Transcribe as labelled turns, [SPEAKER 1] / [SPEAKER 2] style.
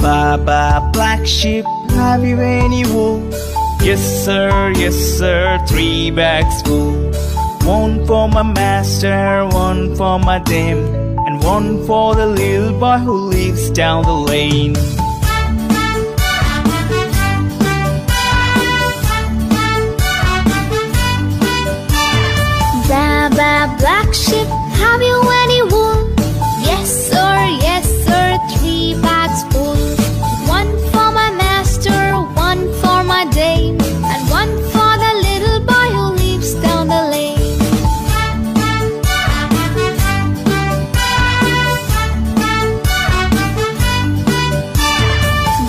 [SPEAKER 1] Baba, black sheep, have you any wool? Yes, sir, yes, sir, three bags full. One for my master, one for my dame, and one for the little boy who lives down the lane.
[SPEAKER 2] Baba, black sheep, have you any wool?